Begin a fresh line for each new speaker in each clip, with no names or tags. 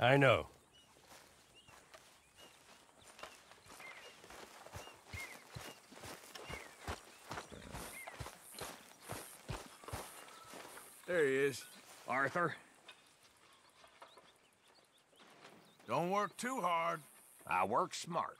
I know.
There he is.
Arthur?
Don't work too hard.
I work smart.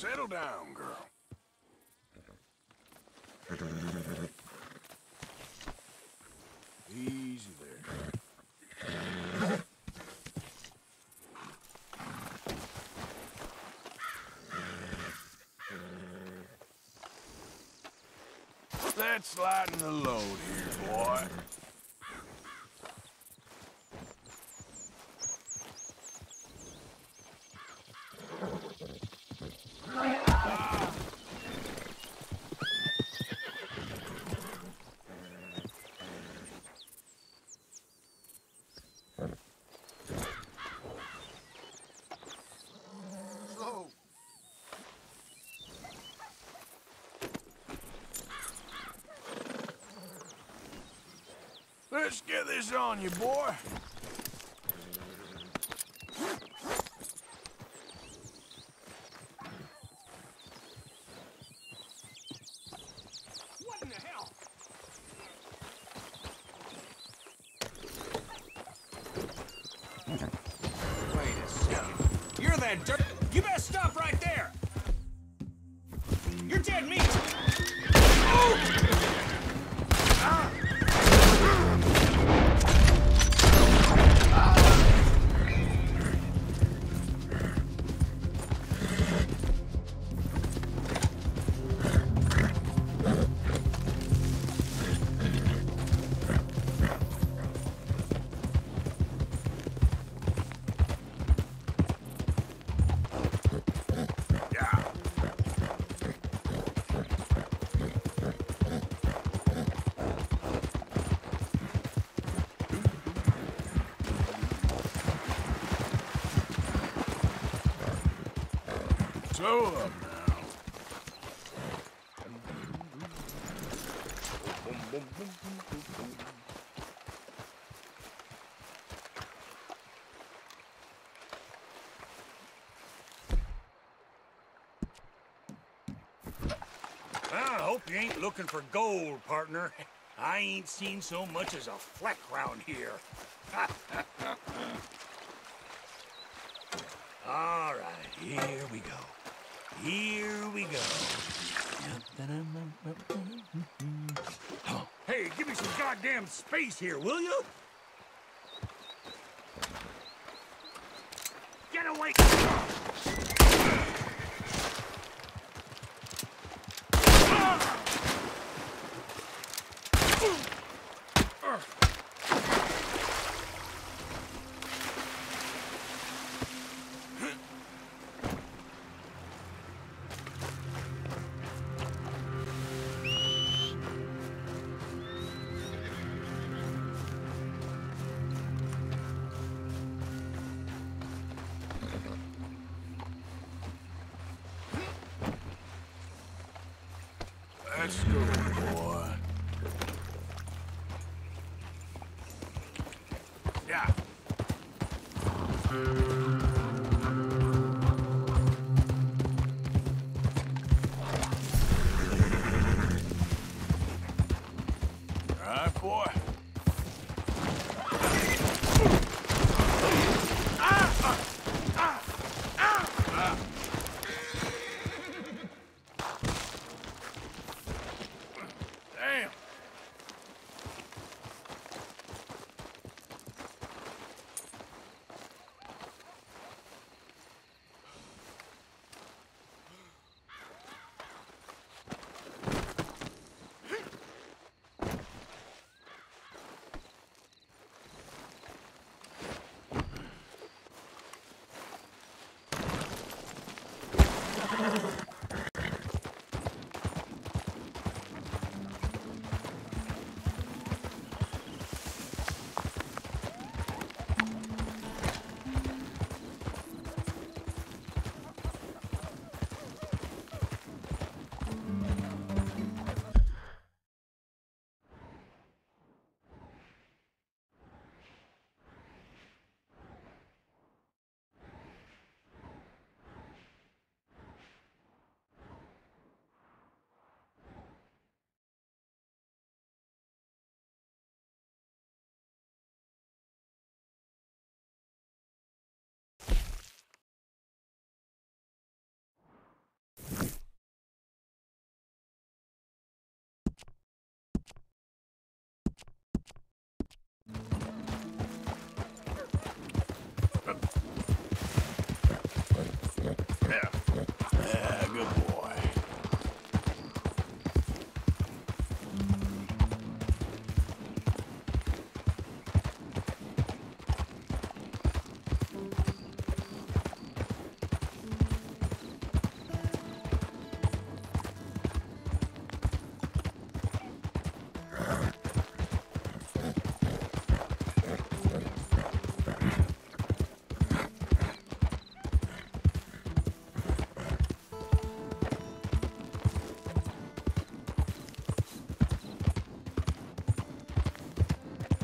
Settle down, girl.
Easy there. Let's lighten the load here, boy. Let's get this on you, boy.
Wait a second. You're that dirt. You better stop right
Of them now.
I hope you ain't looking for gold, partner. I ain't seen so much as a fleck round here. All right, here we go. Here we go. Hey, give me some goddamn space here, will you? Get away!
Let's go, boy. Yeah. All right, boy.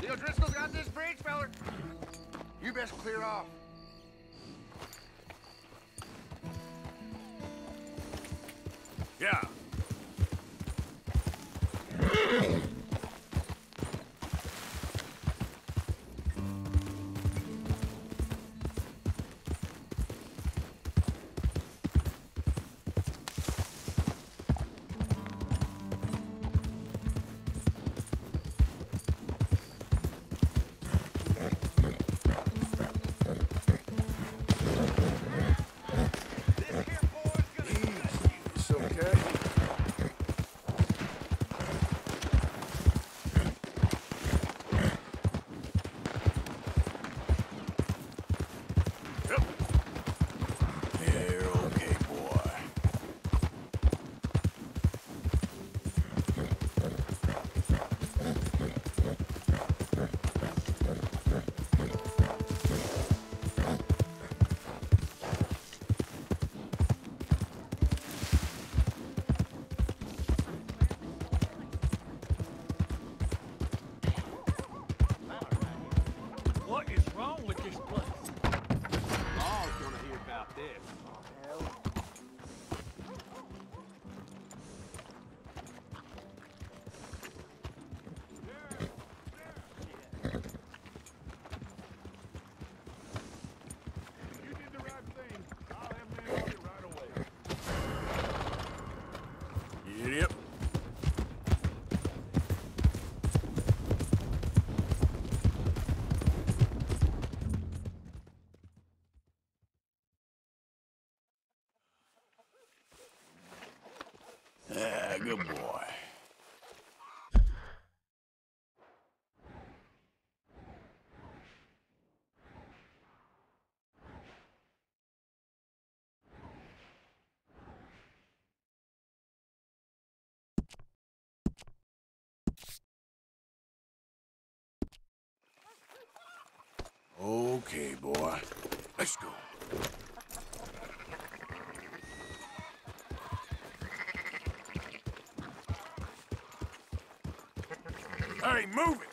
Yo, Driscoll's got this bridge, feller. You best clear off.
Yeah. Good boy. Okay, boy. Let's go. Hey, move it!